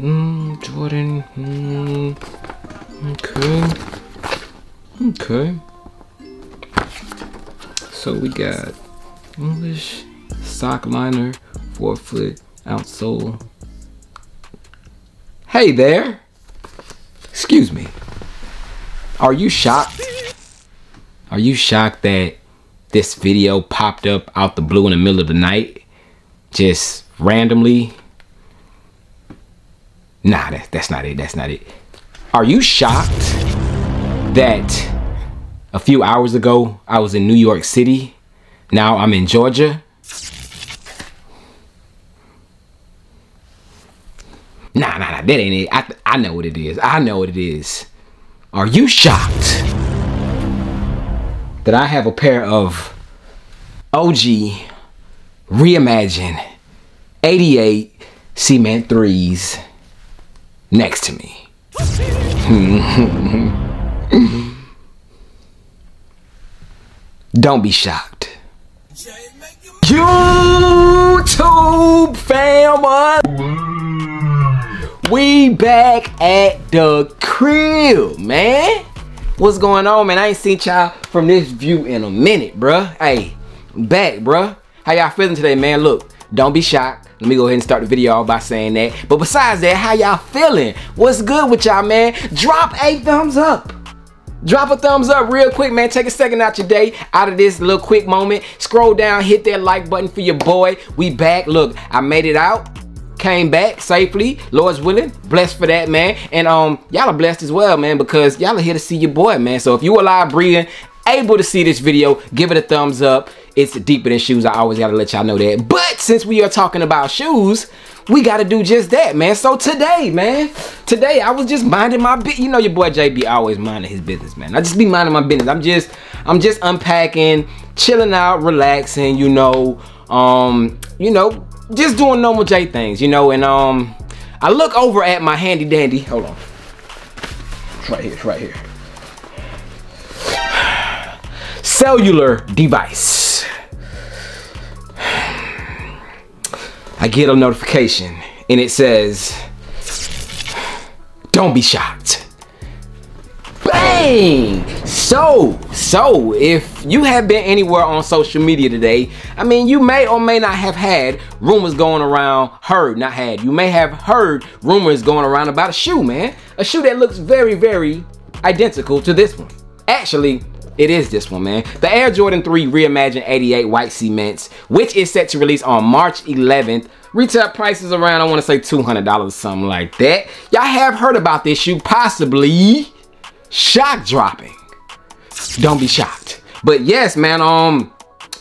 Mm, Jordan. Okay. Okay. So we got English sock liner, four foot outsole. Hey there. Excuse me. Are you shocked? Are you shocked that this video popped up out the blue in the middle of the night? Just randomly? Nah, that, that's not it. That's not it. Are you shocked that a few hours ago I was in New York City? Now I'm in Georgia? Nah, nah, nah, that ain't it. I, I know what it is. I know what it is. Are you shocked that I have a pair of OG Reimagine 88 Cement 3s next to me? Don't be shocked. YouTube family! We back at the crib, man. What's going on, man? I ain't seen y'all from this view in a minute, bruh. Hey, back, bruh. How y'all feeling today, man? Look, don't be shocked. Let me go ahead and start the video off by saying that. But besides that, how y'all feeling? What's good with y'all, man? Drop a thumbs up. Drop a thumbs up real quick, man. Take a second out your day, out of this little quick moment. Scroll down, hit that like button for your boy. We back. Look, I made it out came back safely lord's willing blessed for that man and um y'all are blessed as well man because y'all are here to see your boy man so if you are alive breathing able to see this video give it a thumbs up it's deeper than shoes i always gotta let y'all know that but since we are talking about shoes we gotta do just that man so today man today i was just minding my bit you know your boy jb always minding his business man i just be minding my business i'm just i'm just unpacking chilling out relaxing you know um you know just doing normal J things, you know, and um, I look over at my handy dandy. Hold on. It's right here. It's right here. Cellular device. I get a notification and it says, don't be shocked. Bang! So, so if you have been anywhere on social media today, I mean, you may or may not have had rumors going around, heard, not had, you may have heard rumors going around about a shoe, man. A shoe that looks very, very identical to this one. Actually, it is this one, man. The Air Jordan 3 Reimagined 88 White Cements, which is set to release on March 11th. Retail prices around, I want to say $200, something like that. Y'all have heard about this shoe, possibly shock dropping. Don't be shocked. But yes, man, um,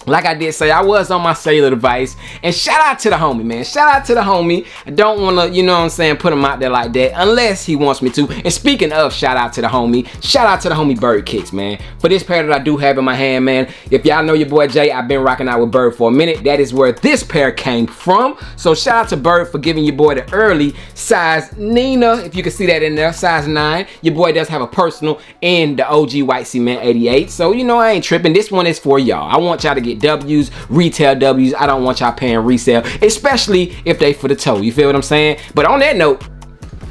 like I did say, I was on my cellular device. And shout out to the homie, man. Shout out to the homie. I don't want to, you know what I'm saying, put him out there like that unless he wants me to. And speaking of shout out to the homie, shout out to the homie Bird Kicks, man. For this pair that I do have in my hand, man, if y'all know your boy Jay, I've been rocking out with Bird for a minute. That is where this pair came from. So shout out to Bird for giving your boy the early size Nina, if you can see that in there, size 9. Your boy does have a personal in the OG White Cement 88. So, you know, I ain't tripping. This one is for y'all. I want y'all to get W's, retail W's. I don't want y'all paying resale, especially if they for the toe. You feel what I'm saying? But on that note,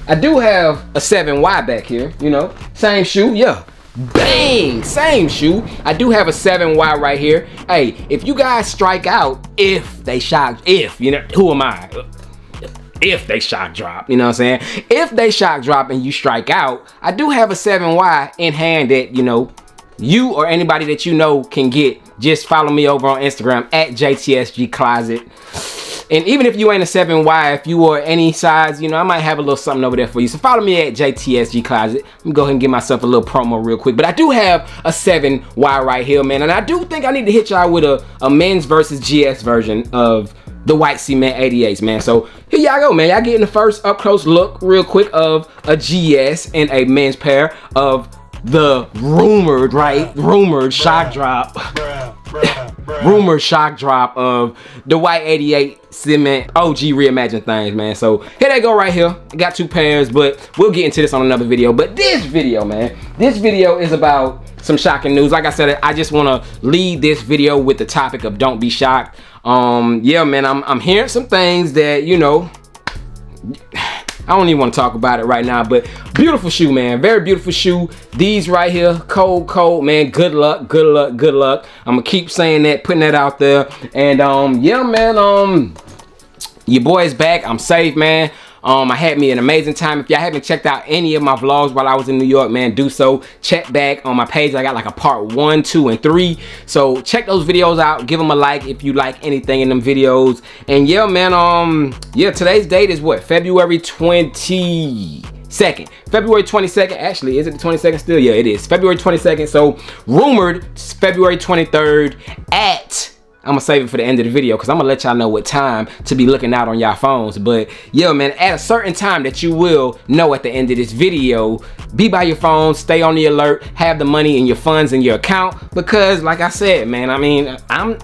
I do have a 7Y back here, you know, same shoe, yeah. Bang, same shoe. I do have a 7Y right here. Hey, if you guys strike out, if they shock, if, you know, who am I? If they shock drop, you know what I'm saying? If they shock drop and you strike out, I do have a 7Y in hand that, you know, you or anybody that you know can get, just follow me over on Instagram at JTSG Closet. And even if you ain't a 7Y, if you are any size, you know, I might have a little something over there for you. So follow me at JTSG Closet. Let me go ahead and give myself a little promo real quick. But I do have a 7Y right here, man. And I do think I need to hit y'all with a, a men's versus GS version of the white cement 88s, man. So here y'all go, man. Y'all getting the first up close look real quick of a GS and a men's pair of the rumored, right? Rumored shock drop. Rumored shock drop of the white 88 cement OG reimagined things, man. So here they go right here. I got two pairs, but we'll get into this on another video. But this video, man, this video is about some shocking news. Like I said, I just want to lead this video with the topic of don't be shocked. Um, yeah, man, I'm, I'm hearing some things that, you know, I don't even want to talk about it right now, but beautiful shoe, man. Very beautiful shoe. These right here, cold, cold, man. Good luck, good luck, good luck. I'm gonna keep saying that, putting that out there. And um, yeah, man, um, your boy is back. I'm safe, man. Um, I had me an amazing time. If y'all haven't checked out any of my vlogs while I was in New York, man, do so. Check back on my page. I got like a part one, two, and three. So check those videos out. Give them a like if you like anything in them videos. And yeah, man, um, yeah, today's date is what? February 20 second february 22nd actually is it the 22nd still yeah it is february 22nd so rumored february 23rd at I'm gonna save it for the end of the video because I'm gonna let y'all know what time to be looking out on y'all phones. But yo, man, at a certain time that you will know at the end of this video, be by your phone, stay on the alert, have the money in your funds in your account because like I said, man, I mean, I'm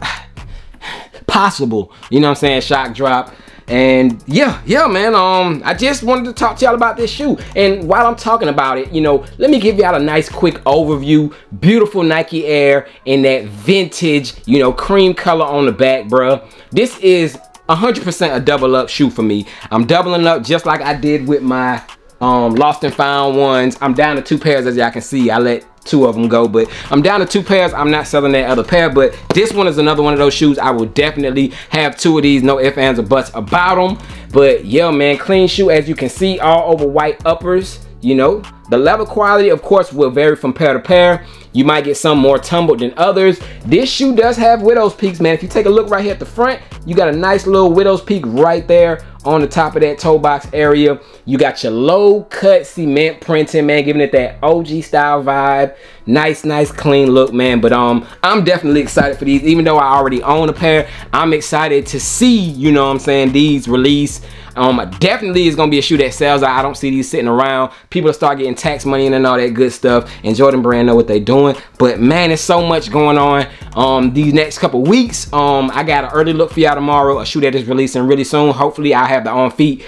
possible, you know what I'm saying, shock drop and yeah yeah man um i just wanted to talk to y'all about this shoe. And while i'm talking about it you know let me give y'all a nice quick overview. Beautiful nike air in that vintage you know cream color on the back bruh. This is 100% a double up shoe for me. I'm doubling up just like i did with my um lost and found ones. I'm down to two pairs as y'all can see. I let two of them go but i'm down to two pairs. I'm not selling that other pair but this one is another one of those shoes. I will definitely have two of these. No ifs ands or buts about them but yeah man clean shoe as you can see all over white uppers you know the leather quality of course will vary from pair to pair you might get some more tumbled than others this shoe does have widow's peaks man if you take a look right here at the front you got a nice little widow's peak right there on the top of that toe box area. You got your low cut cement printing, man, giving it that OG style vibe. Nice, nice, clean look, man. But um, I'm definitely excited for these. Even though I already own a pair, I'm excited to see, you know what I'm saying, these release. Um, definitely is gonna be a shoe that sells. I don't see these sitting around. People start getting tax money and all that good stuff. And Jordan Brand know what they're doing. But man, there's so much going on. Um, these next couple weeks. Um, I got an early look for y'all tomorrow. A shoe that is releasing really soon. Hopefully, I have the on feet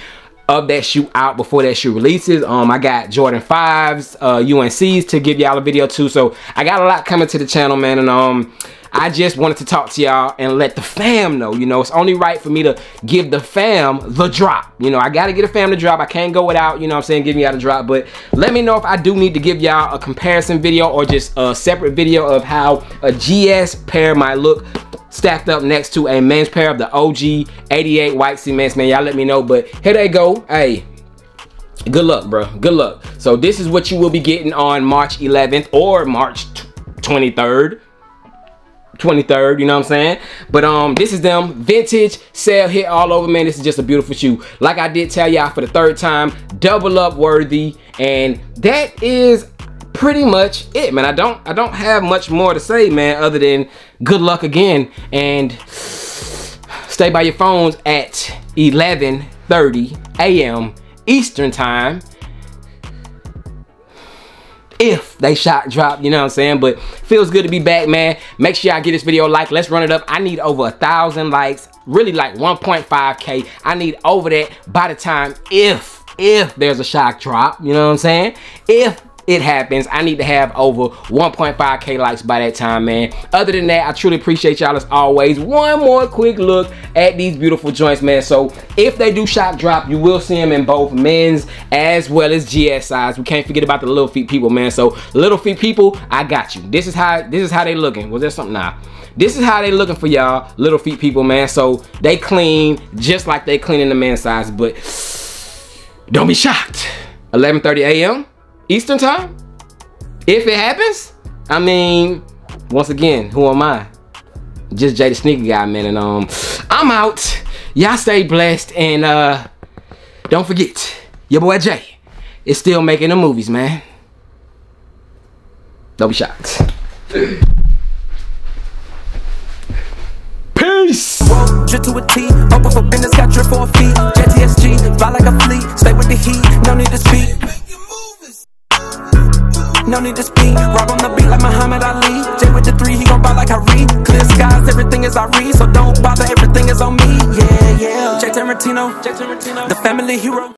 of that shoe out before that shoe releases. Um, I got Jordan 5s, uh, UNCs to give y'all a video too. So I got a lot coming to the channel, man. And um, I just wanted to talk to y'all and let the fam know, you know, it's only right for me to give the fam the drop. You know, I got to get a fam the drop. I can't go without, you know I'm saying, giving y'all the drop. But let me know if I do need to give y'all a comparison video or just a separate video of how a GS pair might look stacked up next to a men's pair of the OG 88 white cements, man. Y'all let me know. But here they go. Hey, good luck, bro. Good luck. So this is what you will be getting on March 11th or March 23rd. 23rd, you know what I'm saying? But um, this is them vintage sail hit all over, man. This is just a beautiful shoe. Like I did tell y'all for the third time, double up worthy. And that is pretty much it, man. I don't I don't have much more to say, man, other than good luck again. And stay by your phones at 11:30 a.m. Eastern time if they shock drop, you know what I'm saying? But feels good to be back, man. Make sure y'all get this video like. Let's run it up. I need over a thousand likes, really like 1.5K. I need over that by the time if, if there's a shock drop, you know what I'm saying? If it happens. I need to have over 1.5k likes by that time, man. Other than that, I truly appreciate y'all as always. One more quick look at these beautiful joints, man. So if they do shock drop, you will see them in both men's as well as GS size. We can't forget about the little feet people, man. So little feet people, I got you. This is how this is how they looking. Was there something Nah. This is how they looking for y'all, little feet people, man. So they clean just like they clean in the men's size, but don't be shocked. 11:30 a.m. Eastern time? If it happens, I mean, once again, who am I? Just Jay the Sneaker Guy, man. And um, I'm out. Y'all stay blessed. And uh, don't forget, your boy Jay is still making the movies, man. Don't be shocked. Peace. Is I read. So don't bother, everything is on me. Yeah, yeah. Jack Tarantino, Jack Tarantino, the family hero.